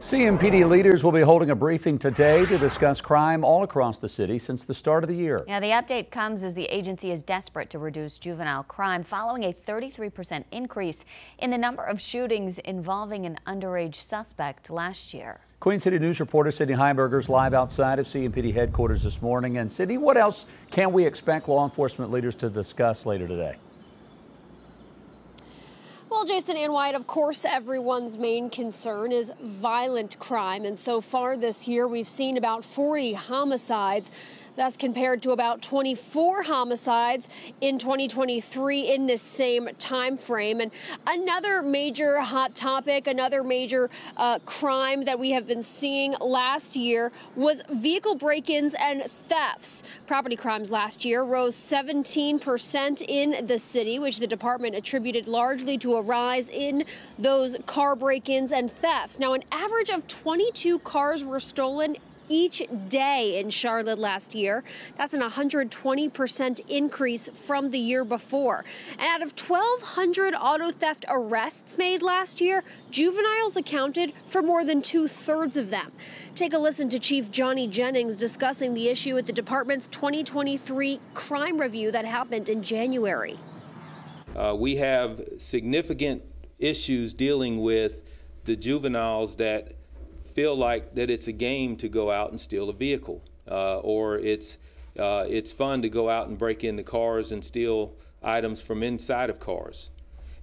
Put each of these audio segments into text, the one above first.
CMPD leaders will be holding a briefing today to discuss crime all across the city since the start of the year. Yeah, the update comes as the agency is desperate to reduce juvenile crime following a 33% increase in the number of shootings involving an underage suspect last year. Queen City News reporter Sydney Heimberger is live outside of CMPD headquarters this morning. And Sydney, what else can we expect law enforcement leaders to discuss later today? Well, Jason and Wyatt, of course, everyone's main concern is violent crime. And so far this year, we've seen about 40 homicides. That's compared to about 24 homicides in 2023 in this same time frame. And another major hot topic, another major uh, crime that we have been seeing last year was vehicle break-ins and thefts. Property crimes last year rose 17% in the city, which the department attributed largely to a rise in those car break-ins and thefts. Now, an average of 22 cars were stolen each day in Charlotte last year. That's an 120% increase from the year before. And out of 1,200 auto theft arrests made last year, juveniles accounted for more than two thirds of them. Take a listen to Chief Johnny Jennings discussing the issue at the department's 2023 crime review that happened in January. Uh, we have significant issues dealing with the juveniles that feel like that it's a game to go out and steal a vehicle, uh, or it's uh, it's fun to go out and break into cars and steal items from inside of cars.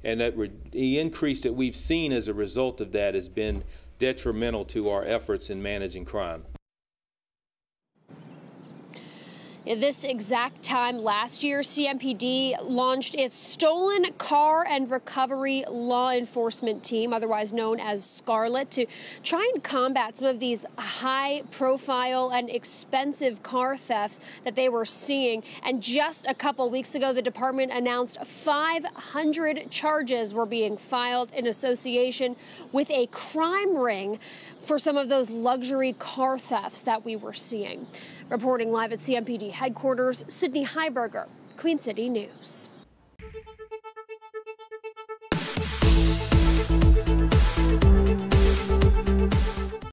And that the increase that we've seen as a result of that has been detrimental to our efforts in managing crime. At this exact time last year, CMPD launched its Stolen Car and Recovery Law Enforcement Team, otherwise known as Scarlet, to try and combat some of these high profile and expensive car thefts that they were seeing. And just a couple weeks ago, the department announced 500 charges were being filed in association with a crime ring for some of those luxury car thefts that we were seeing. Reporting live at CMPD headquarters, Sydney Heiberger, Queen City News.